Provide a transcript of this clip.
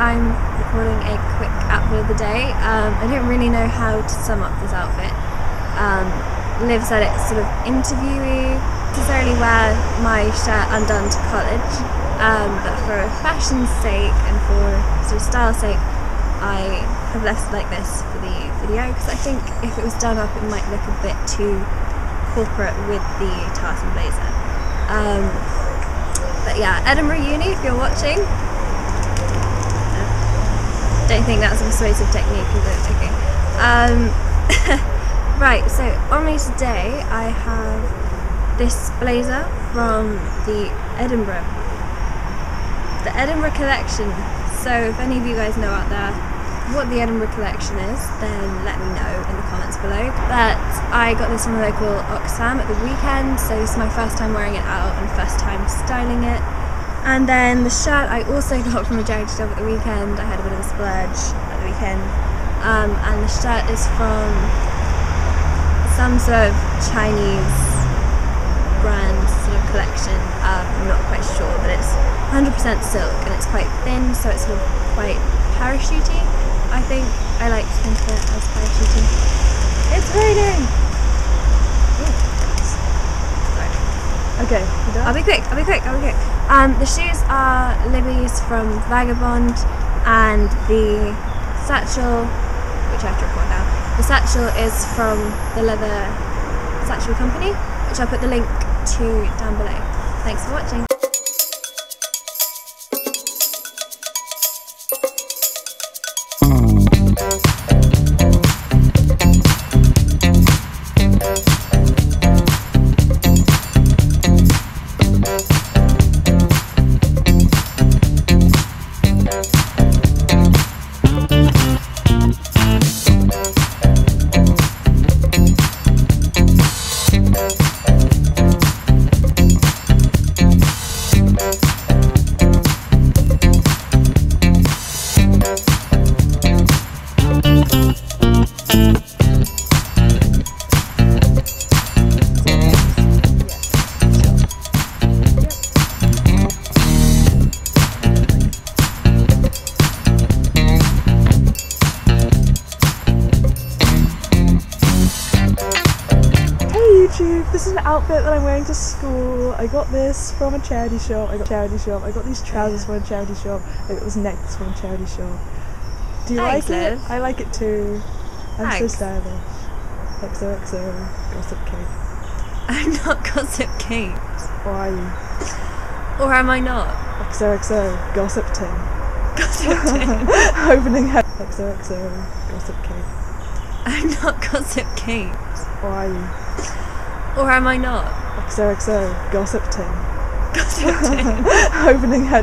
I'm recording a quick outfit of the day. Um, I don't really know how to sum up this outfit. Um, Liv said it's sort of interviewee, necessarily wear my shirt undone to college, um, but for fashion's sake and for sort of style's sake, I have left it like this for the video because I think if it was done up it might look a bit too corporate with the tartan blazer. Um, but yeah, Edinburgh Uni, if you're watching, don't think that's a persuasive technique, is it? Okay. Um, right, so on me today I have this blazer from the Edinburgh, the Edinburgh collection. So if any of you guys know out there what the Edinburgh collection is, then let me know in the comments below. But I got this from a local Oxfam at the weekend, so this is my first time wearing it out and first time styling it. And then the shirt I also got from a charity shop at the weekend. I had a bit of a splurge at the weekend. Um, and the shirt is from some sort of Chinese brand sort of collection. Um, I'm not quite sure, but it's 100% silk and it's quite thin, so it's sort of quite parachutey. I think I like to think of it as parachuting. It's raining! Okay. I'll be quick, I'll be quick, I'll be quick. Um, the shoes are Libby's from Vagabond and the satchel, which I have to record now, the satchel is from the Leather Satchel Company, which I'll put the link to down below. Thanks for watching. YouTube, this is an outfit that I'm wearing to school. I got this from a charity shop. I got charity shop. I got these trousers from a charity shop. I got this necklace from a charity shop. Do you Thanks, like it? Liv. I like it too. I'm Thanks. so stylish. XOXO, gossip cake. I'm not Gossip Kate. Or are you? Or am I not? XOXO, gossip ting. Gossip Kate. Opening head. XOXO, gossip cake. I'm not Gossip Kate. Or are you? Or am I not? XOXO, gossip ting. Gossip Kate. Opening head.